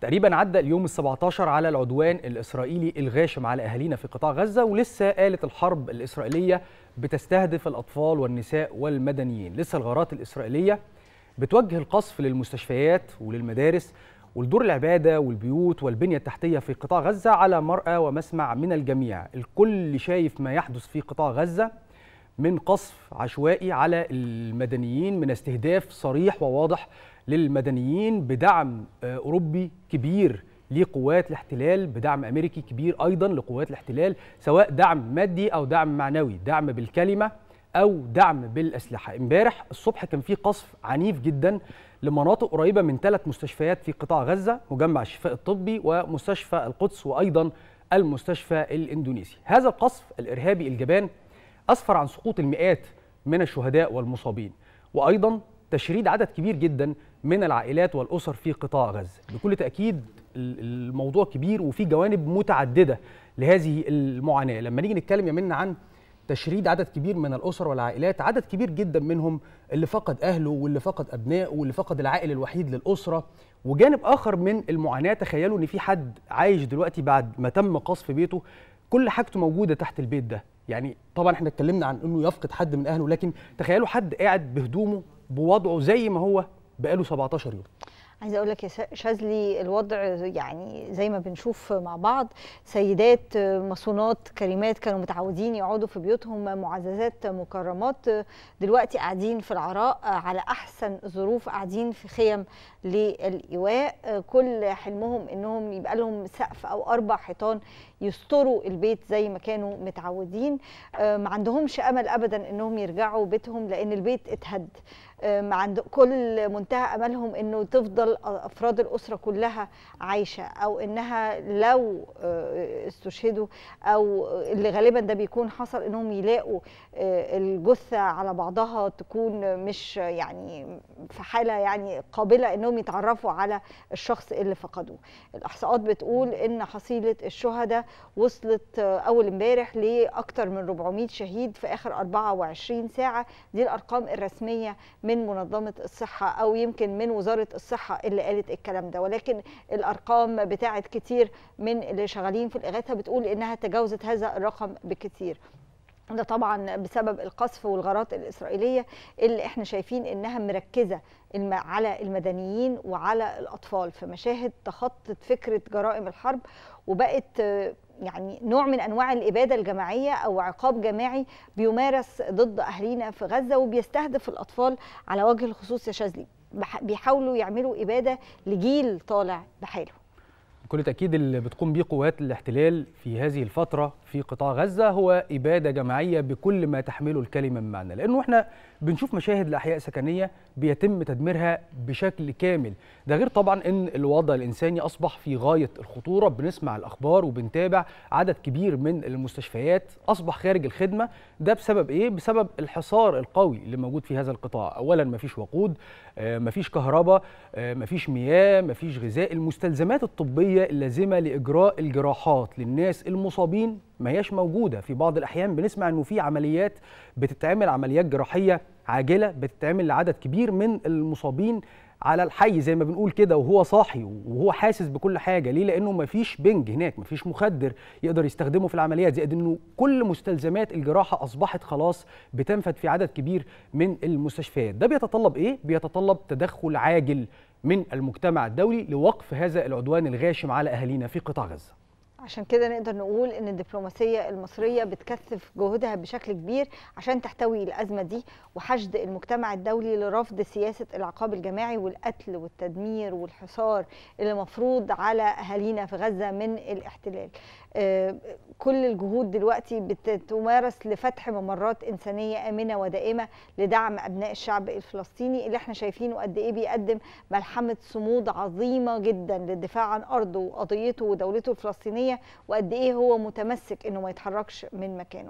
تقريبا عدى اليوم ال 17 على العدوان الإسرائيلي الغاشم على اهالينا في قطاع غزة ولسه آلة الحرب الإسرائيلية بتستهدف الأطفال والنساء والمدنيين، لسه الغارات الإسرائيلية بتوجه القصف للمستشفيات وللمدارس ولدور العبادة والبيوت والبنية التحتية في قطاع غزة على مرأى ومسمع من الجميع، الكل شايف ما يحدث في قطاع غزة من قصف عشوائي على المدنيين من استهداف صريح وواضح للمدنيين بدعم أوروبي كبير لقوات الاحتلال بدعم أمريكي كبير أيضا لقوات الاحتلال سواء دعم مادي أو دعم معنوي دعم بالكلمة أو دعم بالأسلحة. امبارح الصبح كان في قصف عنيف جدا لمناطق قريبة من ثلاث مستشفيات في قطاع غزة مجمع الشفاء الطبي ومستشفى القدس وأيضا المستشفى الإندونيسي. هذا القصف الإرهابي الجبان أسفر عن سقوط المئات من الشهداء والمصابين وأيضا تشريد عدد كبير جدا من العائلات والأسر في قطاع غزة. بكل تأكيد الموضوع كبير وفي جوانب متعددة لهذه المعاناة. لما نيجي نتكلم يا منى عن تشريد عدد كبير من الأسر والعائلات عدد كبير جدا منهم اللي فقد أهله واللي فقد أبنائه واللي فقد العائل الوحيد للأسرة. وجانب آخر من المعاناة تخيلوا إن في حد عايش دلوقتي بعد ما تم قصف بيته كل حاجته موجودة تحت البيت ده. يعني طبعا إحنا اتكلمنا عن إنه يفقد حد من أهله لكن تخيلوا حد قاعد بهدومه بوضعه زي ما هو بقاله 17 يوم. عايزة أقول لك يا شاذلي الوضع يعني زي ما بنشوف مع بعض سيدات مصونات كريمات كانوا متعودين يقعدوا في بيوتهم معززات مكرمات دلوقتي قاعدين في العراء على أحسن ظروف قاعدين في خيم للإيواء. كل حلمهم إنهم يبقى لهم سقف أو أربع حيطان يستروا البيت زي ما كانوا متعودين. ما عندهمش أمل ابدا إنهم يرجعوا بيتهم لأن البيت اتهد. عند كل منتهى أملهم إنه تفضل أفراد الأسرة كلها عايشة أو إنها لو استشهدوا أو اللي غالبا ده بيكون حصل إنهم يلاقوا الجثة على بعضها تكون مش يعني في حالة يعني قابلة إنهم يتعرفوا على الشخص اللي فقدوه. الإحصاءات بتقول إن حصيلة الشهداء وصلت أول امبارح لاكثر من 400 شهيد في آخر 24 ساعة. دي الأرقام الرسمية من منظمة الصحة أو يمكن من وزارة الصحة اللي قالت الكلام ده. ولكن الأرقام بتاعت كتير من اللي شغالين في الإغاثة بتقول إنها تجاوزت هذا الرقم بكثير ده طبعا بسبب القصف والغارات الإسرائيلية اللي إحنا شايفين إنها مركزة على المدنيين وعلى الأطفال. في مشاهد تخطت فكرة جرائم الحرب وبقت يعني نوع من أنواع الإبادة الجماعية أو عقاب جماعي بيمارس ضد اهالينا في غزة وبيستهدف الأطفال على وجه الخصوص يا شاذلي. بيحاولوا يعملوا إبادة لجيل طالع بحاله. بكل تأكيد اللي بتقوم به قوات الاحتلال في هذه الفترة في قطاع غزة هو إبادة جماعية بكل ما تحمله الكلمة من معنى. لأنه إحنا بنشوف مشاهد لأحياء سكنية بيتم تدميرها بشكل كامل. ده غير طبعا إن الوضع الإنساني أصبح في غاية الخطورة. بنسمع الأخبار وبنتابع عدد كبير من المستشفيات أصبح خارج الخدمة. ده بسبب إيه؟ بسبب الحصار القوي اللي موجود في هذا القطاع. أولا مفيش وقود مفيش كهرباء مفيش مياه مفيش غذاء. المستلزمات الطبية اللازمة لإجراء الجراحات للناس المصابين ما هياش موجودة. في بعض الأحيان بنسمع أنه في عمليات بتتعمل عمليات جراحية عاجلة بتتعمل لعدد كبير من المصابين. على الحي زي ما بنقول كده وهو صاحي وهو حاسس بكل حاجة. ليه؟ لأنه مفيش بنج هناك مفيش مخدر يقدر يستخدمه في العمليات زائد إنه كل مستلزمات الجراحة أصبحت خلاص بتنفد في عدد كبير من المستشفيات. ده بيتطلب إيه؟ بيتطلب تدخل عاجل من المجتمع الدولي لوقف هذا العدوان الغاشم على أهالينا في قطاع غزة. عشان كده نقدر نقول إن الدبلوماسية المصرية بتكثف جهودها بشكل كبير عشان تحتوي الأزمة دي وحشد المجتمع الدولي لرفض سياسة العقاب الجماعي والقتل والتدمير والحصار اللي مفروض على أهالينا في غزة من الاحتلال. كل الجهود دلوقتي بتمارس لفتح ممرات إنسانية آمنة ودائمة لدعم أبناء الشعب الفلسطيني اللي إحنا شايفينه قد إيه بيقدم ملحمة صمود عظيمة جدا للدفاع عن أرضه وقضيته ودولته الفلسطينية وقد إيه هو متمسك إنه ما يتحركش من مكانه.